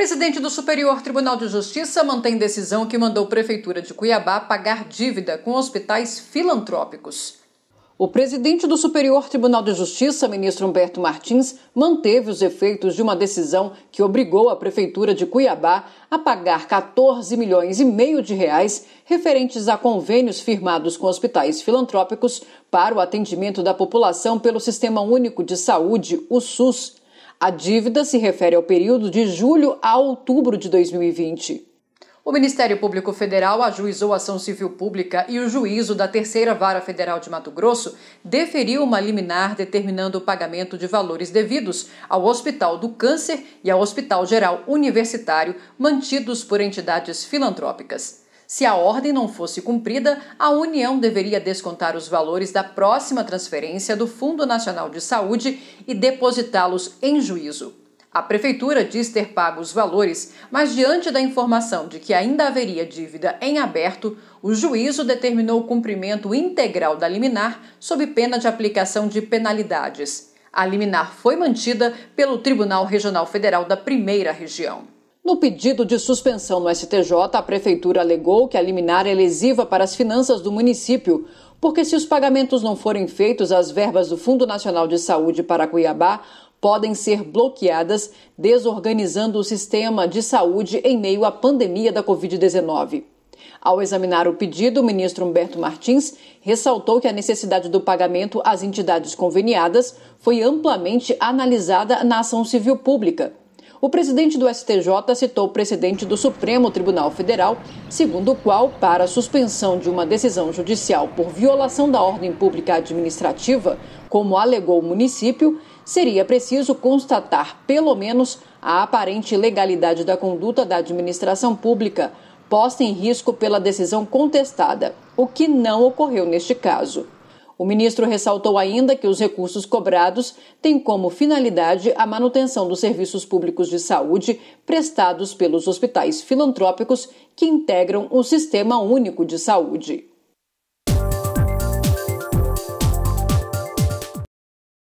Presidente do Superior Tribunal de Justiça mantém decisão que mandou Prefeitura de Cuiabá pagar dívida com hospitais filantrópicos. O presidente do Superior Tribunal de Justiça, ministro Humberto Martins, manteve os efeitos de uma decisão que obrigou a Prefeitura de Cuiabá a pagar 14 milhões e meio de reais referentes a convênios firmados com hospitais filantrópicos para o atendimento da população pelo Sistema Único de Saúde, o SUS. A dívida se refere ao período de julho a outubro de 2020. O Ministério Público Federal ajuizou ação civil pública e o juízo da Terceira Vara Federal de Mato Grosso deferiu uma liminar determinando o pagamento de valores devidos ao Hospital do Câncer e ao Hospital Geral Universitário mantidos por entidades filantrópicas. Se a ordem não fosse cumprida, a União deveria descontar os valores da próxima transferência do Fundo Nacional de Saúde e depositá-los em juízo. A Prefeitura diz ter pago os valores, mas diante da informação de que ainda haveria dívida em aberto, o juízo determinou o cumprimento integral da liminar sob pena de aplicação de penalidades. A liminar foi mantida pelo Tribunal Regional Federal da Primeira Região. No pedido de suspensão no STJ, a Prefeitura alegou que a liminar é lesiva para as finanças do município, porque se os pagamentos não forem feitos às verbas do Fundo Nacional de Saúde para Cuiabá, podem ser bloqueadas, desorganizando o sistema de saúde em meio à pandemia da Covid-19. Ao examinar o pedido, o ministro Humberto Martins ressaltou que a necessidade do pagamento às entidades conveniadas foi amplamente analisada na ação civil pública o presidente do STJ citou o precedente do Supremo Tribunal Federal, segundo o qual, para a suspensão de uma decisão judicial por violação da ordem pública administrativa, como alegou o município, seria preciso constatar, pelo menos, a aparente legalidade da conduta da administração pública, posta em risco pela decisão contestada, o que não ocorreu neste caso. O ministro ressaltou ainda que os recursos cobrados têm como finalidade a manutenção dos serviços públicos de saúde prestados pelos hospitais filantrópicos que integram o Sistema Único de Saúde.